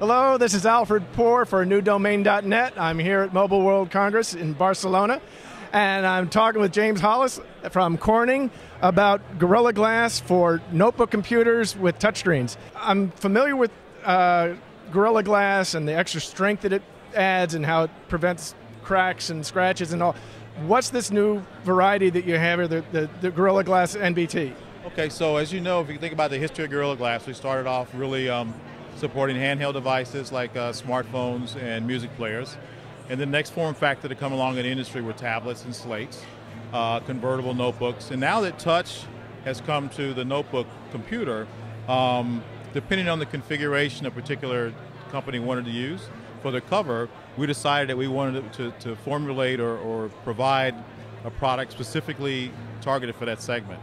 Hello, this is Alfred Poor for newdomain.net. I'm here at Mobile World Congress in Barcelona, and I'm talking with James Hollis from Corning about Gorilla Glass for notebook computers with touchscreens. I'm familiar with uh, Gorilla Glass and the extra strength that it adds and how it prevents cracks and scratches and all. What's this new variety that you have here, the, the, the Gorilla Glass NBT? Okay, so as you know, if you think about the history of Gorilla Glass, we started off really um, supporting handheld devices like uh, smartphones and music players. And the next form factor to come along in the industry were tablets and slates, uh, convertible notebooks. And now that touch has come to the notebook computer, um, depending on the configuration a particular company wanted to use for the cover, we decided that we wanted to, to formulate or, or, provide a product specifically targeted for that segment.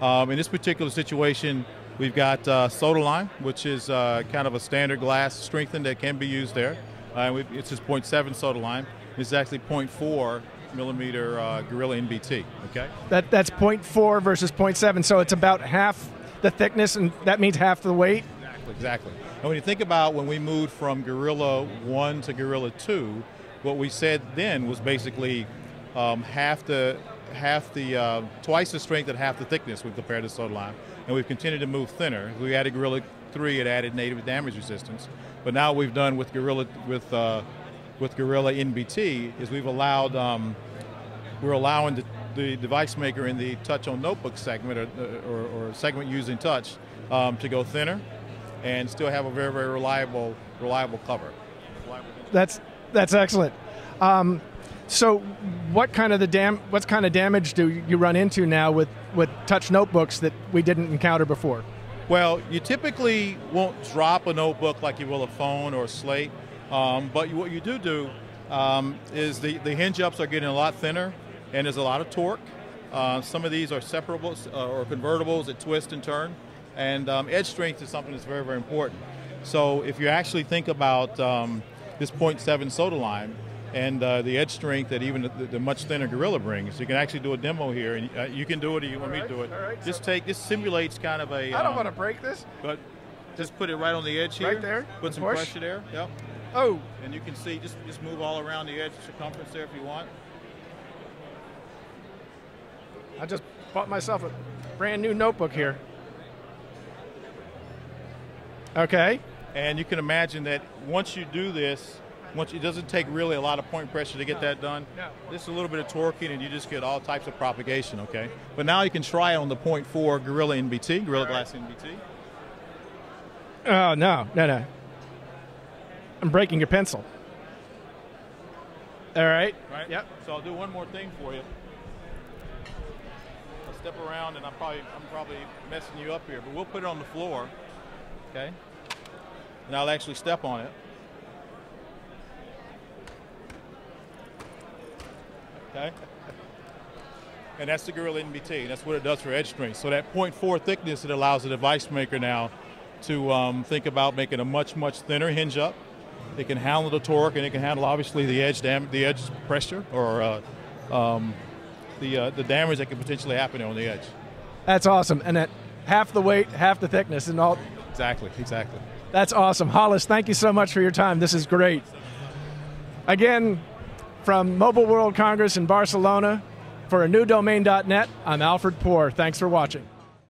Um, in this particular situation, we've got uh, soda lime, which is uh, kind of a standard glass strengthened that can be used there. Uh, it's just 0.7 soda lime. It's actually 0.4 millimeter uh, Gorilla NBT. Okay. That that's 0.4 versus 0.7, so it's about half the thickness, and that means half the weight. Exactly. Exactly. And when you think about when we moved from Gorilla 1 to Gorilla 2, what we said then was basically um, half the half the uh, twice the strength and half the thickness when compared to soda lime, and we've continued to move thinner. We added Gorilla 3, it added native damage resistance, but now we've done with Gorilla with uh, with Gorilla NBT is we've allowed um, we're allowing the, the, device maker in the touch on notebook segment or, or, or segment using touch um, to go thinner and still have a very very reliable reliable cover. That's that's excellent. Um, so, what kind of the dam? What kind of damage do you run into now with with touch notebooks that we didn't encounter before? Well, you typically won't drop a notebook like you will a phone or a slate, um, but what you do do um, is the the hinge ups are getting a lot thinner, and there's a lot of torque. Uh, some of these are separables uh, or convertibles that twist and turn, and um, edge strength is something that's very very important. So if you actually think about um, this 0.7 soda lime and uh, the edge strength that even the, the, much thinner Gorilla brings. You can actually do a demo here, and uh, you can do it if you want right, me to do it. Right, just so take, this simulates kind of a... I don't um, want to break this. But just put it right on the edge here. Right there. Put some push. pressure there, yep. Oh. And you can see, just, just move all around the edge circumference there if you want. I just bought myself a brand new notebook here. Okay. And you can imagine that once you do this, once it doesn't take really a lot of point pressure to get no. that done. No. Just a little bit of torquing and you just get all types of propagation, okay? But now you can try it on the 0.4 Gorilla NBT, Gorilla right. Glass NBT. Oh, no, no, no. I'm breaking your pencil. All right. Right? Yep. So I'll do one more thing for you. I'll step around and I'm probably I'm probably messing you up here, but we'll put it on the floor. Okay? And I'll actually step on it. Okay? And that's the Gorilla NBT. That's what it does for edge strength. So that 0.4 thickness, it allows the device maker now to um, think about making a much, much thinner hinge up. It can handle the torque and it can handle obviously the edge dam- the edge pressure or uh, um, the uh, the damage that could potentially happen on the edge. That's awesome, and at half the weight, half the thickness, and all. Exactly, exactly. That's awesome, Hollis. Thank you so much for your time. This is great. Again, from Mobile World Congress in Barcelona, for a new domain.net, I'm Alfred Poor. Thanks for watching.